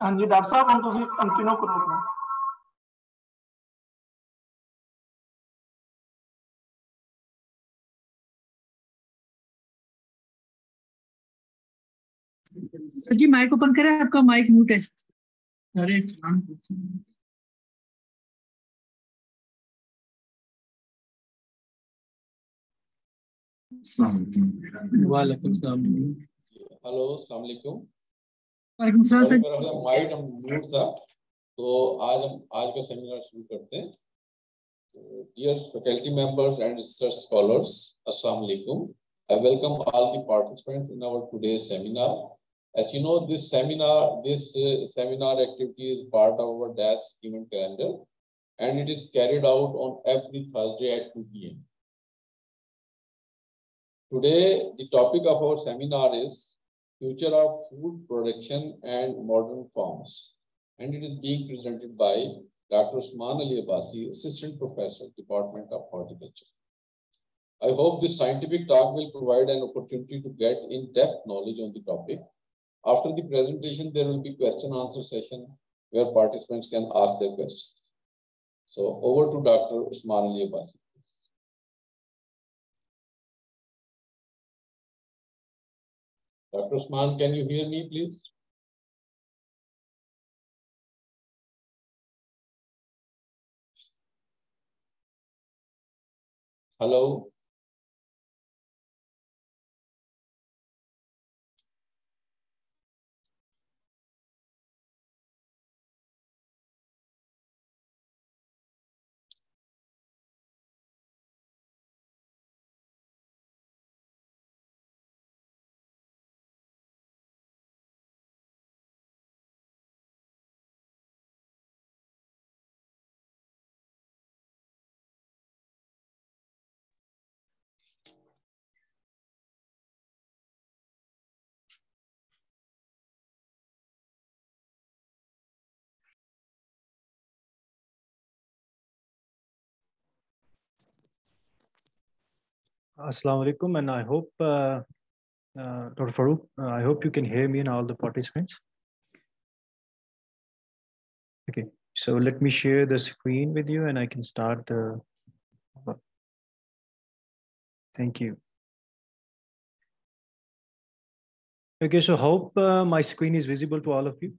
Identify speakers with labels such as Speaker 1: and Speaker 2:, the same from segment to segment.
Speaker 1: ਹਾਂਜੀ ਡਾਕਟਰ ਸਾਹਿਬ ਹੁਣ ਤੁਸੀਂ ਕੰਟੀਨਿਊ ਕਰੋ ਆਪਣਾ
Speaker 2: सर जी माइक ओपन करें आपका माइक म्यूट है अरे वालेकुम सलाम
Speaker 3: हेलो अस्सलाम वालेकुम
Speaker 2: वालेकुम सलाम
Speaker 3: सॉरी
Speaker 2: सर
Speaker 3: मेरा माइक हम म्यूट था तो आज हम आज का सेमिनार शुरू करते हैं dear faculty members and research scholars अस्सलाम वालेकुम I welcome all the participants in our today's seminar. As you know, this seminar, this uh, seminar activity is part of our DAS event calendar, and it is carried out on every Thursday at 2 p.m. Today, the topic of our seminar is Future of Food Production and Modern Farms. And it is being presented by Dr. Usman Ali Abbasi, Assistant Professor, Department of Horticulture. I hope this scientific talk will provide an opportunity to get in-depth knowledge on the topic. After the presentation, there will be question answer session where participants can ask their questions. So over to Dr. Usman Ali Abbasi. Dr. Usman, can you hear me, please? Hello?
Speaker 4: Assalamu alaikum, and I hope, uh, uh, Dr. Farooq, uh, I hope you can hear me and all the participants. Okay, so let me share the screen with you and I can start the. Thank you. Okay, so hope uh, my screen is visible to all of you.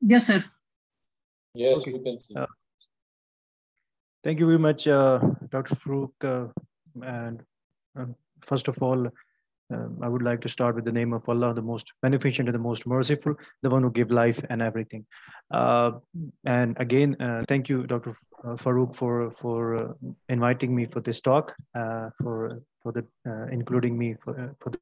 Speaker 2: Yes, sir.
Speaker 3: Yes,
Speaker 4: okay.
Speaker 3: we can see.
Speaker 4: Uh, uh, Thank you very much, uh, Dr. Farouk. Uh, and first of all, um, I would like to start with the name of Allah, the most beneficent and the most merciful, the one who give life and everything. Uh, and again, uh, thank you, Dr. Farouk, for for uh, inviting me for this talk, uh, for for the uh, including me for uh, for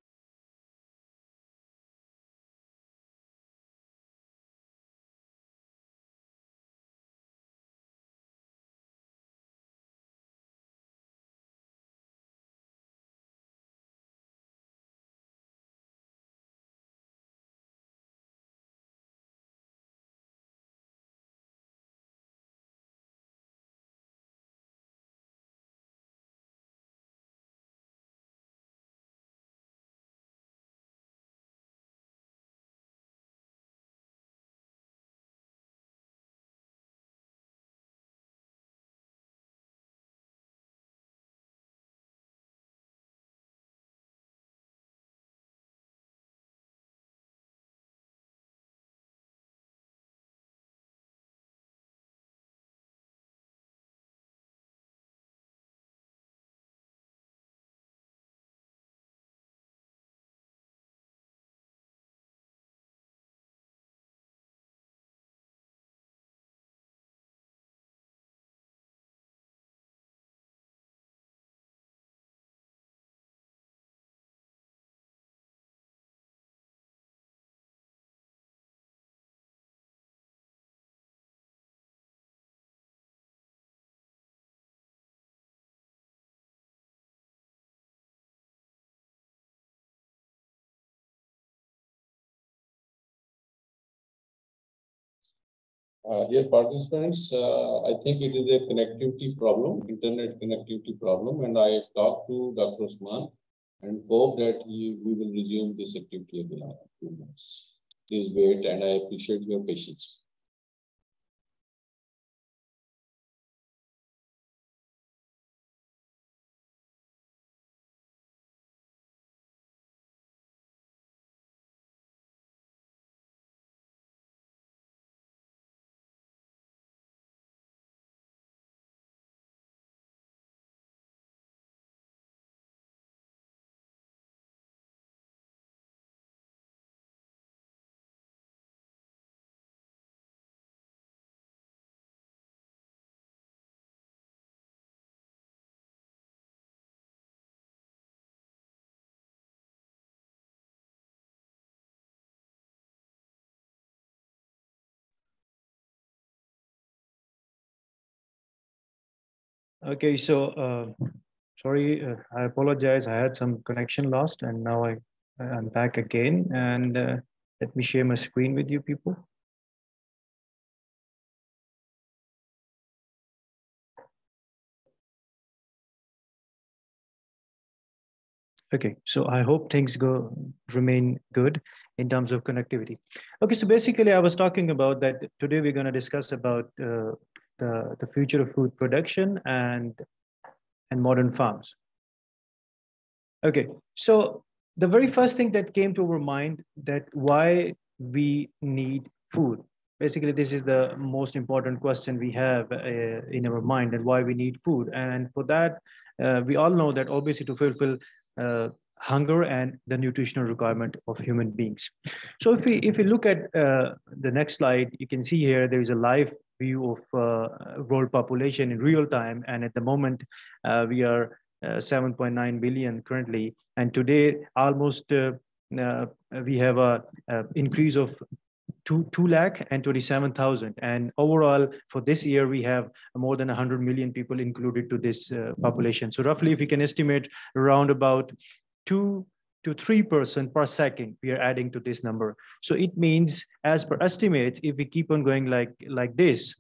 Speaker 3: Uh, dear participants, uh, I think it is a connectivity problem, internet connectivity problem, and I talked to Dr. Osman and hope that he, we will resume this activity in a few months. Please wait and I appreciate your patience.
Speaker 4: Okay, so uh, sorry, uh, I apologize. I had some connection lost and now I, I'm back again. And uh, let me share my screen with you people. Okay, so I hope things go remain good in terms of connectivity. Okay, so basically I was talking about that today we're going to discuss about uh, the, the future of food production and, and modern farms. Okay, so the very first thing that came to our mind that why we need food. Basically, this is the most important question we have uh, in our mind and why we need food. And for that, uh, we all know that obviously to fulfill uh, hunger and the nutritional requirement of human beings. So if we if we look at uh, the next slide, you can see here there is a live view of uh, world population in real time. And at the moment, uh, we are uh, 7.9 billion currently. And today, almost uh, uh, we have a, increase of two, 2 lakh and 27,000. And overall, for this year, we have more than 100 million people included to this population. So roughly, if we can estimate around about two to 3% per second we are adding to this number. So it means as per estimates, if we keep on going like, like this,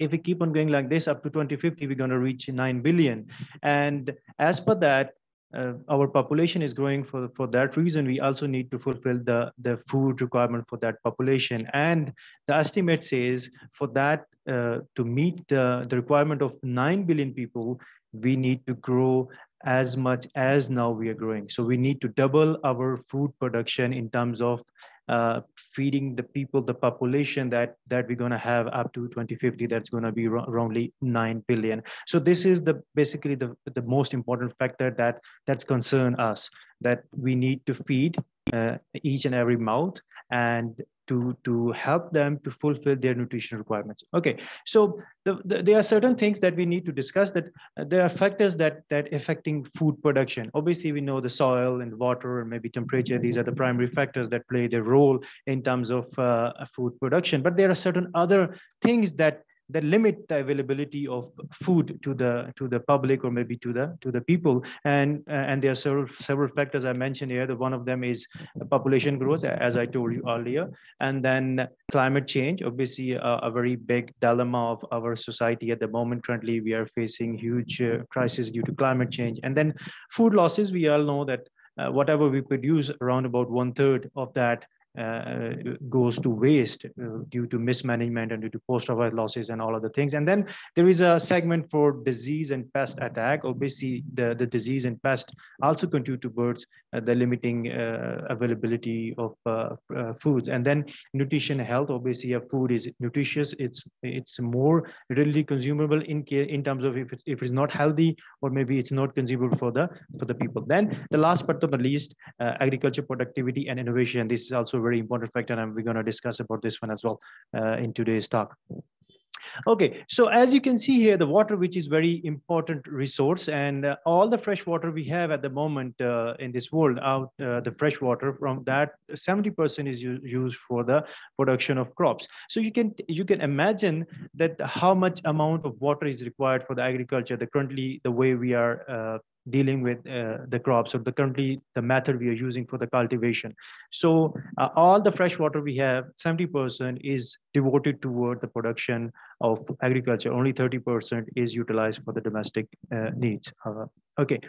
Speaker 4: if we keep on going like this up to 2050, we're going to reach 9 billion. And as per that, uh, our population is growing for, for that reason. We also need to fulfill the, the food requirement for that population. And the estimate says for that uh, to meet the, the requirement of 9 billion people, we need to grow as much as now we are growing. So we need to double our food production in terms of uh, feeding the people, the population that that we're going to have up to 2050. That's going to be roughly nine billion. So this is the basically the the most important factor that that's concern us that we need to feed uh, each and every mouth and to to help them to fulfill their nutrition requirements. Okay so the, the, there are certain things that we need to discuss that uh, there are factors that that affecting food production. Obviously we know the soil and water and maybe temperature these are the primary factors that play their role in terms of uh, food production. But there are certain other things that that limit the availability of food to the to the public or maybe to the to the people. And uh, and there are several several factors i mentioned here. The one of them is population growth as i told you earlier. And then climate change obviously a, a very big dilemma of our society at the moment. Currently we are facing huge uh, crisis due to climate change. And then food losses we all know that uh, whatever we produce around about one third of that uh, goes to waste uh, due to mismanagement and due to post-harvest losses and all other things. And then there is a segment for disease and pest attack. Obviously, the, the disease and pest also contribute to birds, uh, the limiting uh, availability of uh, uh, foods. And then nutrition health, obviously, a food is nutritious. It's it's more readily consumable in in terms of if, it, if it's not healthy or maybe it's not consumable for the for the people. Then the last but not the least, agriculture productivity and innovation. This is also very important factor and we're going to discuss about this one as well uh, in today's talk. Okay, so as you can see here, the water, which is very important resource and uh, all the fresh water we have at the moment uh, in this world out uh, the fresh water from that 70% is used for the production of crops. So you can you can imagine that how much amount of water is required for the agriculture, the currently the way we are uh, dealing with uh, the crops or the currently the method we are using for the cultivation. So uh, all the fresh water we have, 70% is devoted toward the production of agriculture. Only 30% is utilized for the domestic uh, needs. Uh, okay.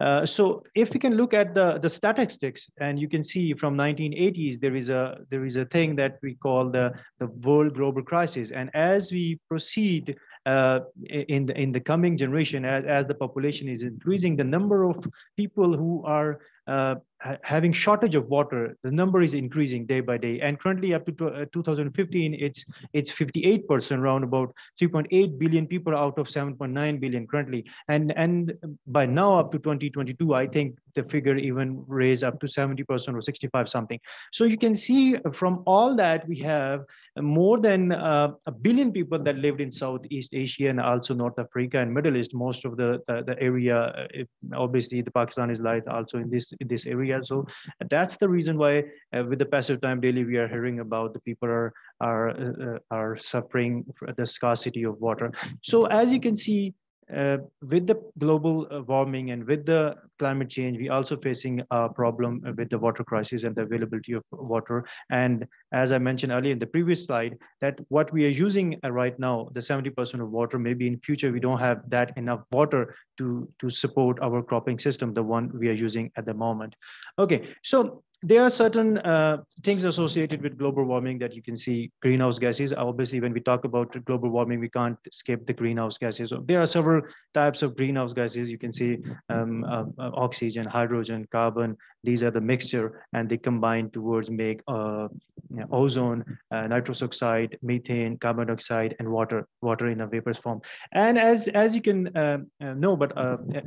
Speaker 4: Uh, so if we can look at the, the statistics and you can see from 1980s, there is a there is a thing that we call the, the world global crisis. And as we proceed uh, in, the, in the coming generation, as, as the population is increasing, the number of people who are uh, having shortage of water, the number is increasing day by day. And currently up to uh, 2015, it's it's 58% around about 3.8 billion people out of 7.9 billion currently. And, and by now up to 2022, I think the figure even raise up to 70% or 65 something. So you can see from all that we have more than uh, a billion people that lived in Southeast Asia and also North Africa and Middle East. Most of the, the, the area, uh, obviously the Pakistanis lies also in this, in this area. So that's the reason why uh, with the passage of time daily, we are hearing about the people are, are, uh, are suffering the scarcity of water. So as you can see, uh, with the global uh, warming and with the climate change, we also facing a problem with the water crisis and the availability of water. And as I mentioned earlier in the previous slide, that what we are using uh, right now, the 70% of water, maybe in future we don't have that enough water to, to support our cropping system, the one we are using at the moment. Okay, so there are certain uh, things associated with global warming that you can see greenhouse gases. Obviously, when we talk about global warming, we can't skip the greenhouse gases. So there are several types of greenhouse gases. You can see um, uh, uh, oxygen, hydrogen, carbon. These are the mixture, and they combine towards make uh, you know, ozone, uh, nitrous oxide, methane, carbon dioxide, and water. Water in a vapor form. And as as you can uh, know, but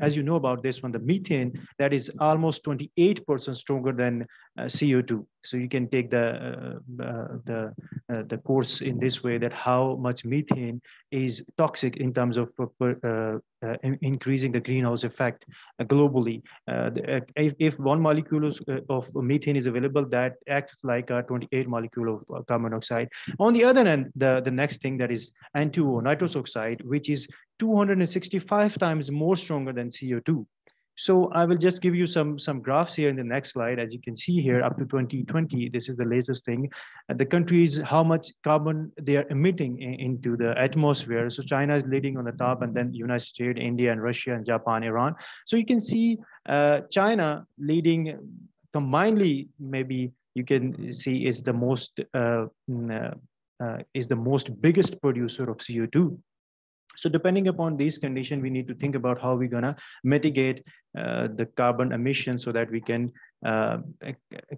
Speaker 4: as you know about this one, the methane that is almost 28% stronger than Uh, CO2. So you can take the uh, uh, the uh, the course in this way that how much methane is toxic in terms of uh, increasing the greenhouse effect globally. If, if, one molecule of methane is available, that acts like a 28 molecule of carbon dioxide. On the other hand, the, the next thing that is N2O, nitrous oxide, which is 265 times more stronger than CO2. So I will just give you some, some graphs here in the next slide. As you can see here, up to 2020, this is the latest thing. Uh, the countries, how much carbon they are emitting in, into the atmosphere. So China is leading on the top, and then United States, India, and Russia, and Japan, Iran. So you can see uh, China leading combinedly, maybe you can see is the most uh, uh, uh is the most biggest producer of CO2 so depending upon these conditions, we need to think about how we're gonna mitigate the carbon emissions so that we can uh,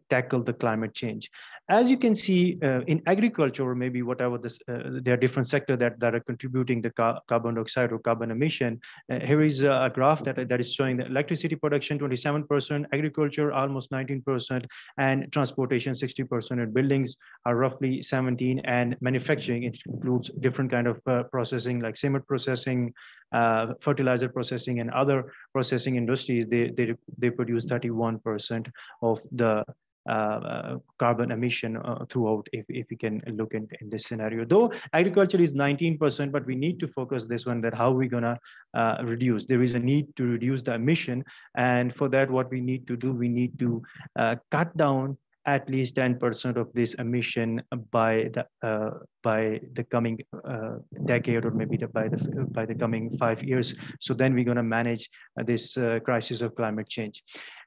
Speaker 4: tackle the climate change. As you can see uh, in agriculture, or maybe whatever this, uh, there are different sectors that, that are contributing the car carbon dioxide or carbon emission. Uh, here is a graph that, that is showing the electricity production 27%, agriculture almost 19%, and transportation 60%, and buildings are roughly 17, and manufacturing includes different kind of uh, processing like cement processing, uh, fertilizer processing, and other processing industries. They, they, they produce 31% of the uh, uh, carbon emission uh, throughout if, if we can look in, in this scenario. Though agriculture is 19%, but we need to focus this one that how we're gonna uh, reduce. There is a need to reduce the emission. And for that, what we need to do, we need to uh, cut down at least 10% of this emission by the uh, by the coming uh, decade or maybe the, by the by the coming five years. So then we're going to manage uh, this uh, crisis of climate change.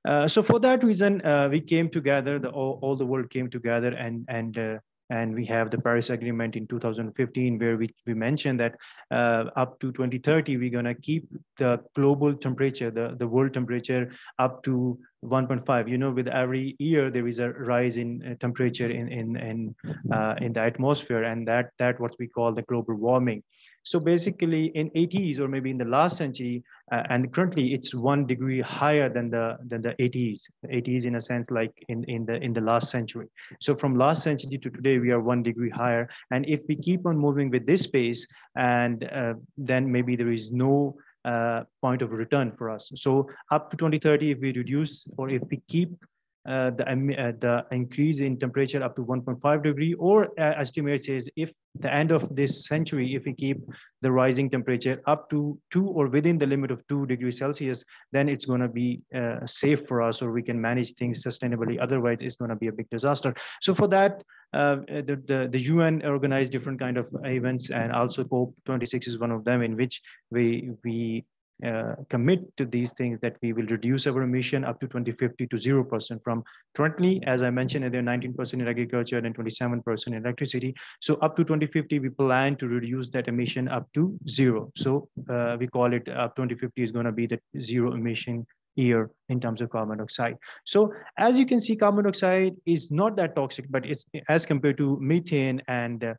Speaker 4: Uh, so for that reason, uh, we came together. The all, all, the world came together and and and we have the Paris Agreement in 2015, where we, we mentioned that uh, up to 2030, we're going to keep the global temperature, the, the world temperature, up to 1.5. You know, with every year there is a rise in uh, temperature in in in, uh, in the atmosphere, and that that what we call the global warming. So basically in 80s or maybe in the last century, uh, and currently it's one degree higher than the than the 80s, 80s in a sense like in, in the in the last century. So from last century to today, we are one degree higher. And if we keep on moving with this pace, and uh, then maybe there is no uh, point of return for us. So up to 2030, if we reduce or if we keep uh, the, uh, the increase in temperature up to 1.5 degree or uh, estimate says if the end of this century if we keep the rising temperature up to two or within the limit of two degrees celsius then it's going to be uh, safe for us or we can manage things sustainably. Otherwise it's going to be a big disaster. So for that uh, the, the, the un organized different kind of events and also cop 26 is one of them in which we we uh, commit to these things that we will reduce our emission up to 2050 to 0% from currently, as I mentioned, there are 19% in agriculture and 27% in electricity. So up to 2050, we plan to reduce that emission up to zero. So uh, we call it up 2050 is going to be the zero emission year in terms of carbon dioxide. So as you can see, carbon dioxide is not that toxic, but it's as compared to methane and uh,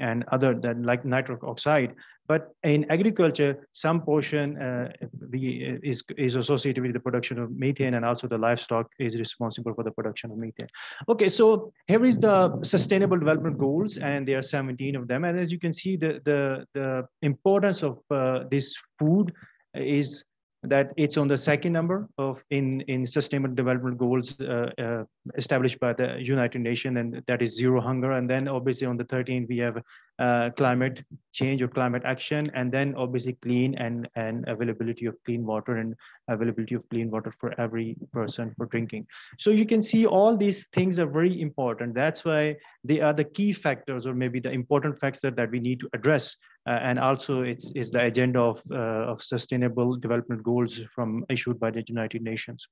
Speaker 4: and other than like nitric oxide. But in agriculture, some portion uh, we, is, is associated with the production of methane and also the livestock is responsible for the production of methane. Okay, so here is the sustainable development goals and there are 17 of them. And as you can see, the, the, the importance of uh, this food is that it's on the second number of in in sustainable development goals uh, uh, established by the united nations and that is zero hunger. And then obviously on the 13th we have uh, climate change or climate action and then obviously clean and and availability of clean water and availability of clean water for every person for drinking. So you can see all these things are very important. That's why they are the key factors or maybe the important factors that we need to address uh, and also it's, it's the agenda of, uh, of sustainable development goals from issued by the United Nations.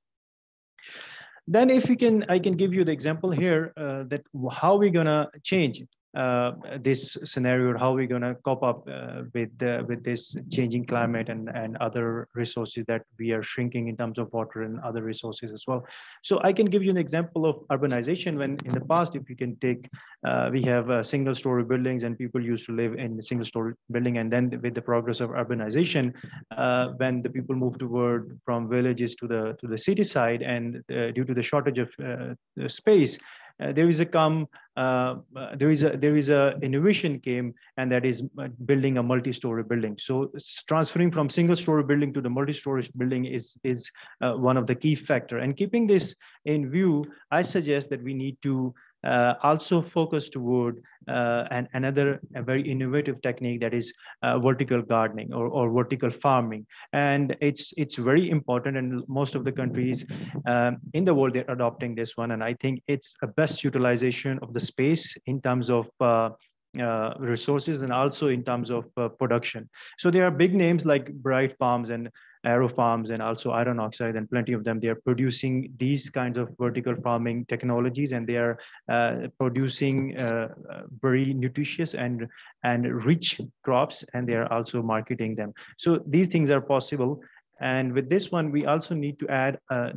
Speaker 4: Then if we can, I can give you the example here uh, that how we're gonna change uh, this scenario, how we're going to cope up uh, with uh, with this changing climate and and other resources that we are shrinking in terms of water and other resources as well. So I can give you an example of urbanization. When in the past, if you can take, uh, we have uh, single story buildings and people used to live in single story building, and then with the progress of urbanization, uh, when the people moved toward from villages to the to the city side, and due to the shortage of space there is a come uh, uh, there is a there is a innovation came and that is building a multi-story building. So transferring from single story building to the multi-story building is is one of the key factor. And keeping this in view i suggest that we need to uh, also focused toward uh, an, another very innovative technique that is uh, vertical gardening or, or vertical farming. And it's, it's very important and most of the countries um, in the world, they're adopting this one. And I think it's a best utilization of the space in terms of uh, uh, resources and also in terms of uh, production. So there are big names like BrightFarms and AeroFarms and also iron oxide and plenty of them. They are producing these kinds of vertical farming technologies and they are uh, producing uh, uh, very nutritious and, and rich crops and they are also marketing them. So these things are possible. And with this one, we also need to add uh,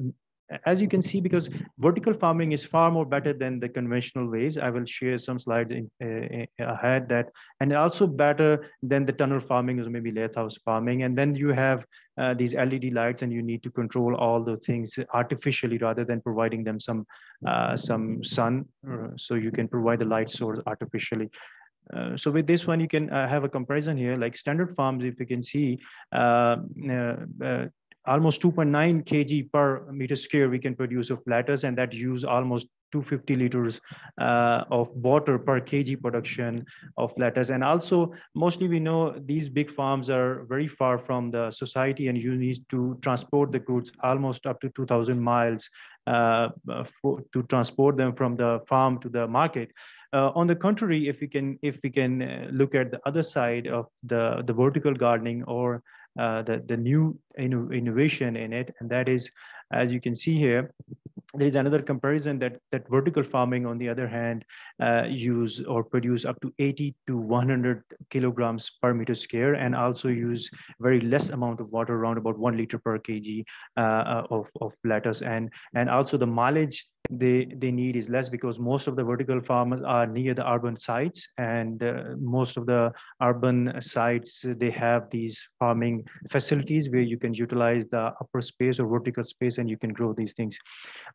Speaker 4: as you can see, because vertical farming is far more better than the conventional ways. I will share some slides in, uh, ahead that, and also better than the tunnel farming or maybe lath house farming. And then you have uh, these LED lights and you need to control all the things artificially rather than providing them some, uh, some sun. Uh, so you can provide the light source artificially. Uh, so with this one, you can uh, have a comparison here, like standard farms, if you can see, uh, uh almost 2.9 kg per meter square we can produce of lettuce and that use almost 250 liters uh, of water per kg production of lettuce and also mostly we know these big farms are very far from the society and you need to transport the goods almost up to 2000 miles uh, for, to transport them from the farm to the market. Uh, on the contrary if we can if we can uh, look at the other side of the the vertical gardening or the, the new innovation in it. And that is, as you can see here, there is another comparison that, that vertical farming, on the other hand, uh, use or produce up to 80 to 100 kilograms per meter square and also use very less amount of water, around about one liter per kg uh, uh of, of lettuce. And, and also the mileage they they need is less because most of the vertical farmers are near the urban sites and uh, most of the urban sites they have these farming facilities where you can utilize the upper space or vertical space and you can grow these things.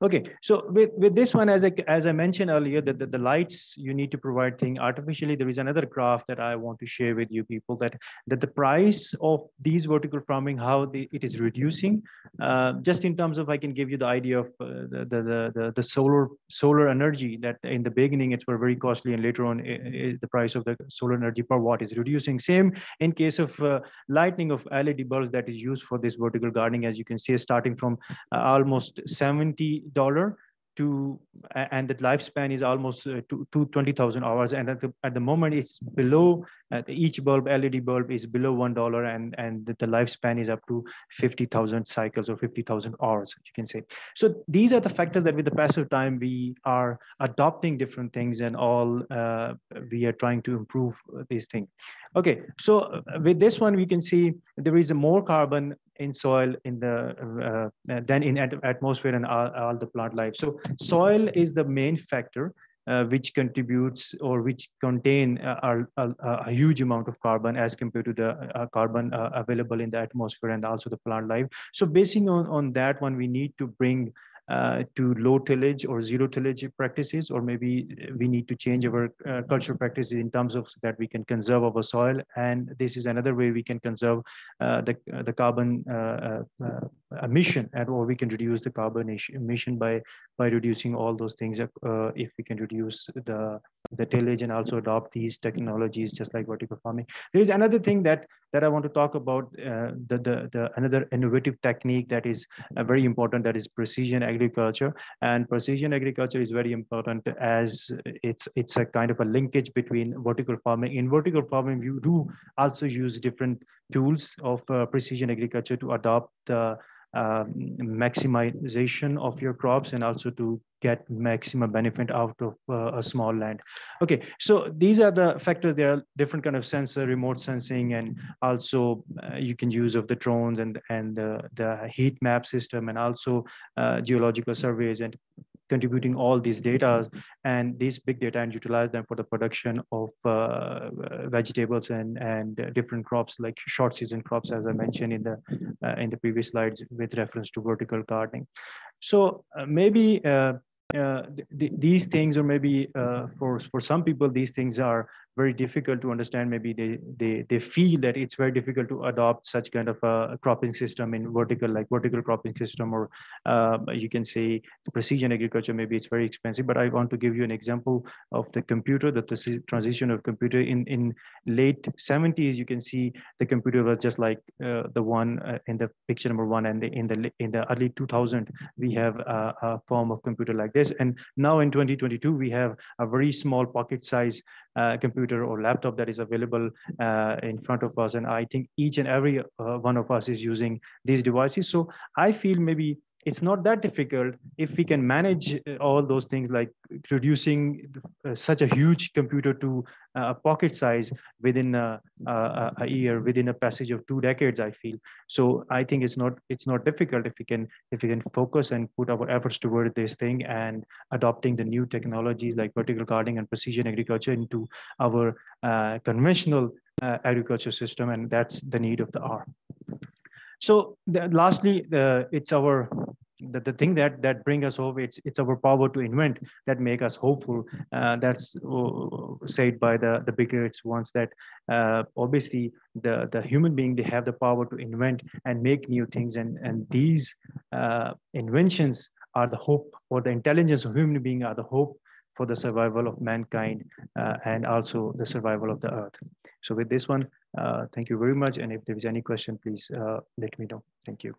Speaker 4: Okay so with with this one as i as i mentioned earlier that the, the lights you need to provide thing artificially. There is another graph that i want to share with you people that that the price of these vertical farming how the, it is reducing. Uh, just in terms of i can give you the idea of uh, the, the the the solar solar energy that in the beginning it's were very costly and later on it, it, the price of the solar energy per watt is reducing. Same in case of uh, lighting of LED bulbs that is used for this vertical gardening, as you can see, starting from uh, almost $70 to and the lifespan is almost uh, to, to 20,000 hours. And at the, at the moment it's below uh, each bulb LED bulb is below one dollar and and the, lifespan is up to 50,000 cycles or 50,000 hours you can say. So these are the factors that with the passage of time we are adopting different things and all uh, we are trying to improve these things okay so uh, with this one we can see there is a more carbon in soil in the uh, uh, in atmosphere and all, all, the plant life. So soil is the main factor uh, which contributes or which contain a, a, a, huge amount of carbon as compared to the uh, carbon uh, available in the atmosphere and also the plant life. So basing on, on that one, we need to bring uh, to low tillage or zero tillage practices, or maybe we need to change our uh, practices in terms of that we can conserve our soil. And this is another way we can conserve uh, the, the carbon uh, uh, emission and or we can reduce the carbon emission by by reducing all those things if we can reduce the the tillage and also adopt these technologies just like vertical farming. There is another thing that that I want to talk about uh, the, the, the another innovative technique that is uh, very important that is precision agriculture and precision agriculture is very important as it's it's a kind of a linkage between vertical farming in vertical farming you do also use different tools of uh, precision agriculture to adopt uh, um, maximization of your crops and also to get maximum benefit out of uh, a small land. Okay, so these are the factors. There are different kind of sensor, remote sensing, and also uh, you can use of the drones and and the, the heat map system and also uh, geological surveys and contributing all these data and these big data and utilize them for the production of uh, vegetables and and different crops like short season crops as i mentioned in the in the previous slides with reference to vertical gardening. So uh, maybe uh, uh, th these things or maybe uh, for for some people these things are very difficult to understand. Maybe they, they, they feel that it's very difficult to adopt such kind of a cropping system in vertical, like vertical cropping system, or uh, you can say precision agriculture, maybe it's very expensive, but I want to give you an example of the computer, the transition of computer in, in late 70s, you can see the computer was just like uh, the one uh, in the picture number one and the, in the in the early 2000, we have a, a form of computer like this. And now in 2022, we have a very small pocket size computer or laptop that is available uh, in front of us. And I think each and every uh, one of us is using these devices. So I feel maybe it's not that difficult if we can manage uh, all those things like reducing uh, such a huge computer to uh, a pocket size within a, a, a, year within a passage of two decades i feel. So i think it's not it's not difficult if we can if we can focus and put our efforts toward this thing and adopting the new technologies like vertical gardening and precision agriculture into our uh, conventional uh, agriculture system and that's the need of the hour so the, lastly, it's our the, the thing that that bring us hope it's it's our power to invent that make us hopeful. Uh, that's uh, said by the the biggest ones that uh, obviously the the human being they have the power to invent and make new things. And and these uh, inventions are the hope or the intelligence of human being are the hope for the survival of mankind uh, and also the survival of the earth. So with this one thank you very much. And if there is any question, please uh, let me know. Thank you.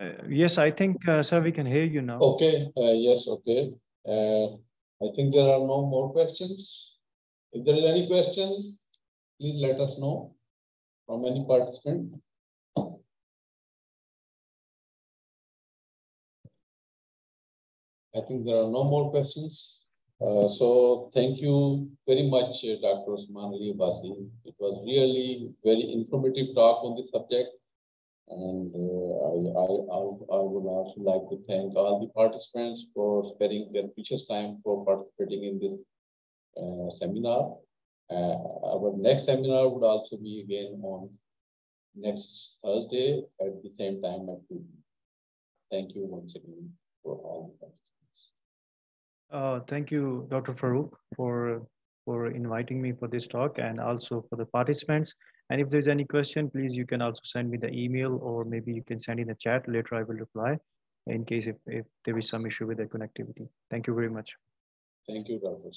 Speaker 4: Uh, yes, I think, uh, sir, we can hear you now.
Speaker 3: Okay, uh, yes, okay. Uh, I think there are no more questions. If there is any question, please let us know from any participant. I think there are no more questions. Uh, so thank you very much, uh, Dr. Osman Ali Abbasi. It was really very informative talk on this subject. And uh, I, I, I, I would also like to thank all the participants for sparing their precious time for participating in this uh, seminar. Uh, our next seminar would also be again on next Thursday at the same time at 2. Thank you once again for all the participants.
Speaker 4: Uh, thank you, Dr. Farouk, for for inviting me for this talk and also for the participants. And if there's any question, please you can also send me the email or maybe you can send in the chat. Later I will reply in case if, if there is some issue with the connectivity. Thank you very much.
Speaker 3: Thank you, Dr.